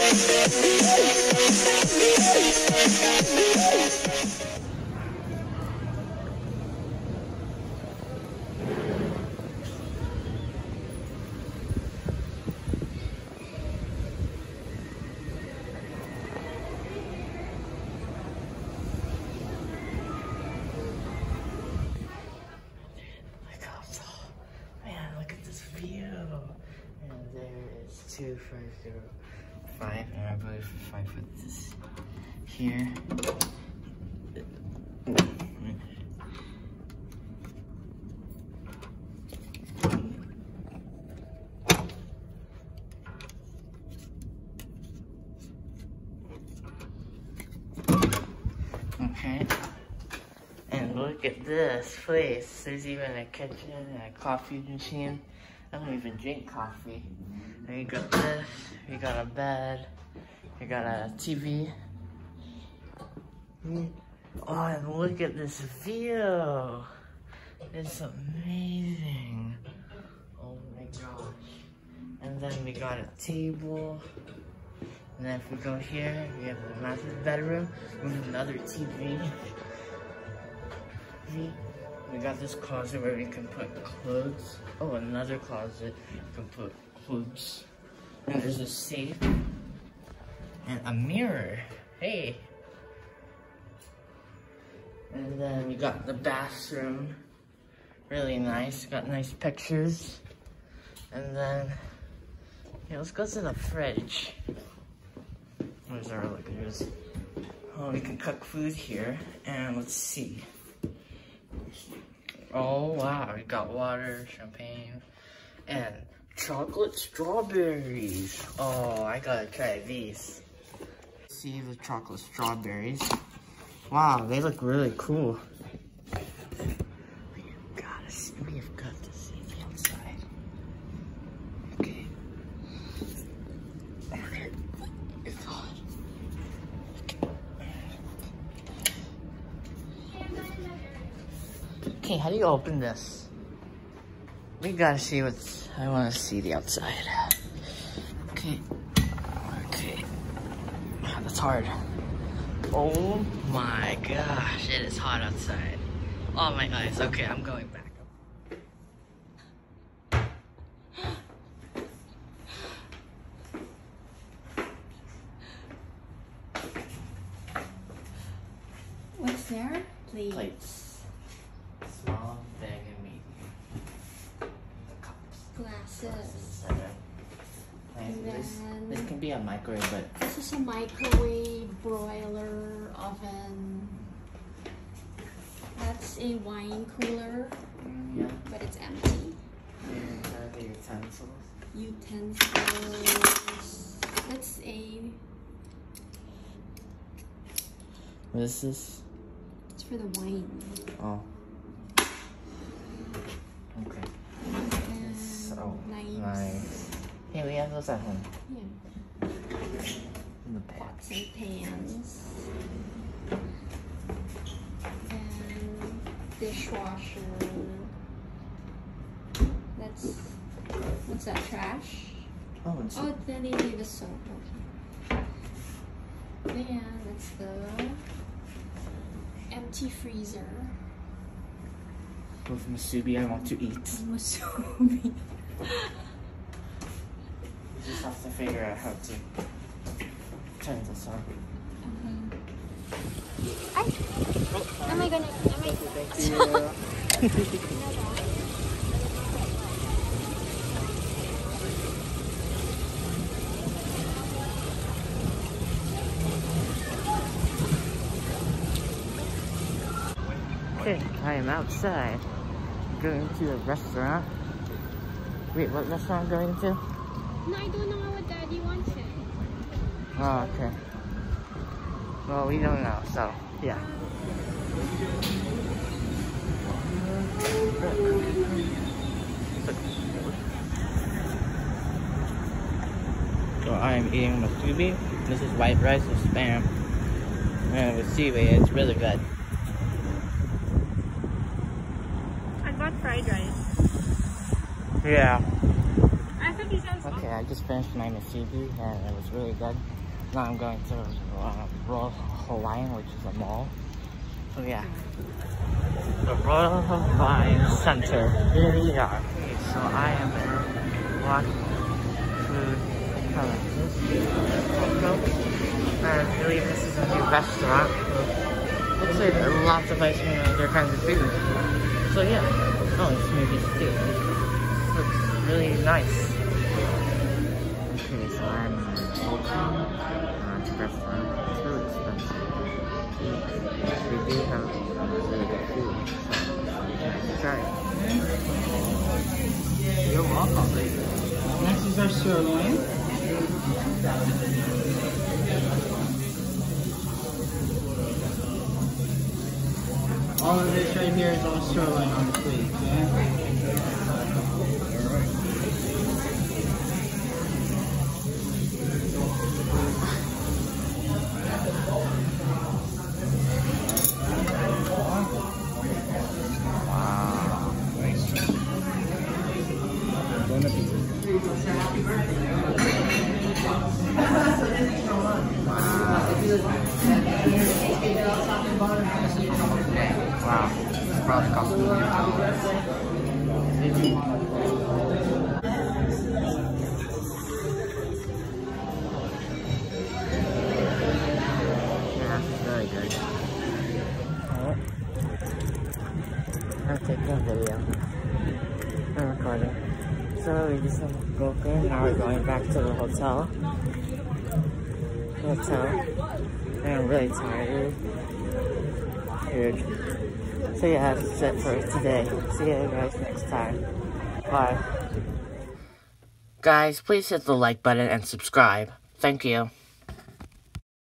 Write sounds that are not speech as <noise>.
Oh Tall. Man, look at this view. And there is 2505, and I believe 5 foot this here. Okay. And look at this place. There's even a kitchen and a coffee machine. I don't even drink coffee. And you got this. You got a bed. You got a TV. Oh, and look at this view. It's amazing. Oh my gosh. And then we got a table. And then if we go here, we have a massive bedroom with another TV. <laughs> We, got this closet where we can put clothes. Oh, another closet you can put clothes. And there's a safe and a mirror. Hey. And then we got the bathroom. Really nice. Got nice pictures. And then, let's go to the fridge. Where's our lookers? Oh, we can cook food here. And let's see. Oh wow, we got water, champagne, and chocolate strawberries. Oh, I gotta try these. See the chocolate strawberries. Wow, they look really cool. We gotta see, we have got to see the outside. Okay. Okay. It's hot. Okay, how do you open this? We gotta see what's, I wanna see the outside. Okay, okay. That's hard. Oh my gosh, it is hot outside. Oh my eyes, okay, I'm going back. What's there? Please. Plates. Glasses. Seven. Nice. And This, this can be a microwave, but This is a microwave, broiler, oven. That's a wine cooler, mm, yeah. but it's empty. And the utensils. Utensils. That's a. What is this? It's for the wine. Oh. Okay. And So knives. Nice. Hey, we have those at home. Yeah. In the. Pots and pans. And dishwasher. That's what's that trash? Oh, it's Oh, then they need the soap. Okay. Then that's the empty freezer. with Masubi I want to eat. Musubi. <laughs> Just have to figure out how to turn this on. Mm-hmm. Am I gonna? Am I? Thank you. Okay, I am outside going to a restaurant. Wait, what restaurant I'm going to? No, I don't know what Daddy wants it. Oh, okay. Well, we don't know, so yeah. So I'm eating masubi. This is white rice with spam and with seaweed. It's really good. I got fried rice. Yeah. I thought you said Okay. I just finished my Masubi and it was really good. Now I'm going to uh, Royal Hawaiian, which is a mall. So yeah, the Royal Hawaiian Center. Here we are. So I am in Walk Food I believe this is a new restaurant. Looks like there are lots of ice cream and other kinds of food. So yeah, oh, it's too. Looks really nice. Our sirloin. All of this right here is all sirloin on the plate, okay? We just now we're going back to the hotel. Hotel. I'm really tired. Weird. So yeah, that's it for today. See you guys next time. Bye. Guys, please hit the like button and subscribe. Thank you.